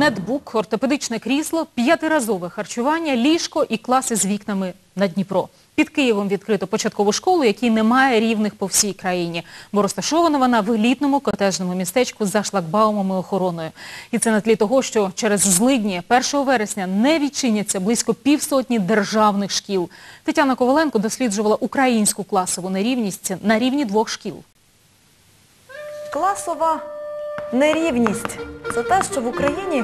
Нетбук, ортопедичне крісло, п'ятиразове харчування, ліжко і класи з вікнами на Дніпро. Під Києвом відкрито початкову школу, якій немає рівних по всій країні, бо розташована вона в елітному котежному містечку за шлагбаумом і охороною. І це на тлі того, що через злидні 1 вересня не відчиняться близько півсотні державних шкіл. Тетяна Коваленко досліджувала українську класову нерівність на рівні двох шкіл. Класова нерівність це те, що в Україні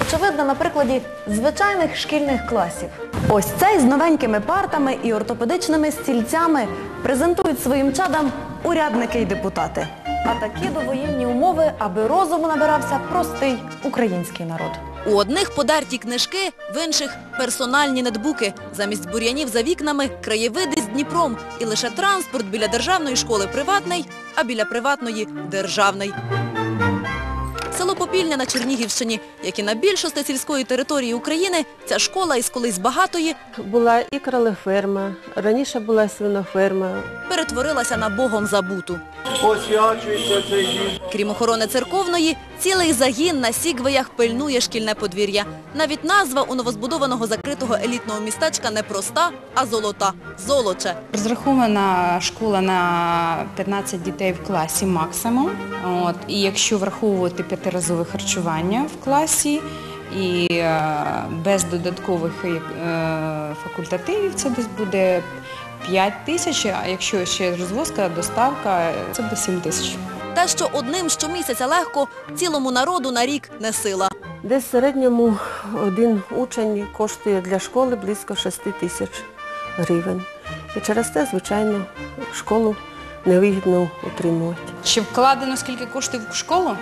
очевидно на прикладі звичайних шкільних класів. Ось цей з новенькими партами і ортопедичними стільцями презентують своїм чадам урядники й депутати. А такі довоєнні умови, аби розуму набирався простий український народ. У одних подерті книжки, в інших персональні нетбуки. Замість бур'янів за вікнами краєвиди з Дніпром. І лише транспорт біля державної школи приватний, а біля приватної державний. Село Попільня на Чернігівщині, як і на більшості сільської території України, ця школа із колись багатої Була і кролеферма, раніше була свиноферма. перетворилася на богом забуту. Посвячується цей дім. Крім охорони церковної, цілий загін на сігвеях пильнує шкільне подвір'я. Навіть назва у новозбудованого закритого елітного містечка не проста, а золота – золоче. Розрахована школа на 15 дітей в класі максимум. І якщо враховувати п'ятиразове харчування в класі і е, без додаткових е, факультативів, це десь буде 5 тисяч, а якщо ще розвозка, доставка, це буде 7 тисяч. Те, що одним щомісяця легко, цілому народу на рік не сила. Десь в середньому один учень коштує для школи близько 6 тисяч гривень. І через те, звичайно, школу невигідно утримувати. Чи вкладено скільки коштів в школу?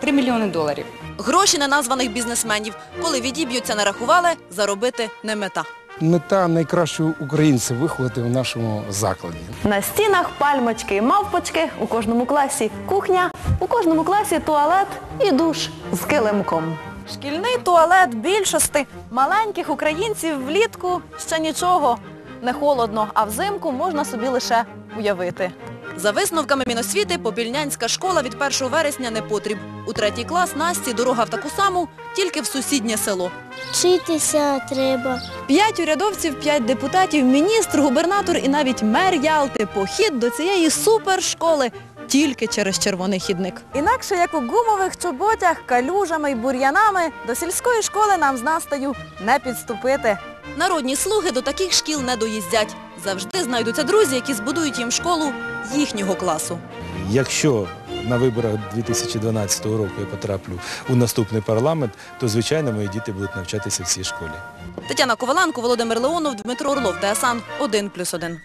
3 мільйони доларів. Гроші неназваних бізнесменів. Коли відіб'ються, нарахували, заробити не мета. Мета найкращого українця виховати в нашому закладі. На стінах пальмочки і мавпочки, у кожному класі кухня, у кожному класі туалет і душ з килимком. Шкільний туалет більшості маленьких українців влітку ще нічого. Не холодно, а взимку можна собі лише уявити. За висновками Міносвіти, Попільнянська школа від 1 вересня не потріб. У третій клас Насті дорога в таку саму, тільки в сусіднє село. Вчитися треба. П'ять урядовців, п'ять депутатів, міністр, губернатор і навіть мер Ялти. Похід до цієї супершколи тільки через червоний хідник. Інакше, як у гумових чоботях, калюжами й бур'янами, до сільської школи нам з Настею не підступити. Народні слуги до таких шкіл не доїздять. Завжди знайдуться друзі, які збудують їм школу їхнього класу. Якщо на виборах 2012 року я потраплю у наступний парламент, то, звичайно, мої діти будуть навчатися в цій школі. Тетяна Коваленко, Володимир Леонов, Дмитро Орлов, ТСАН 1+,1.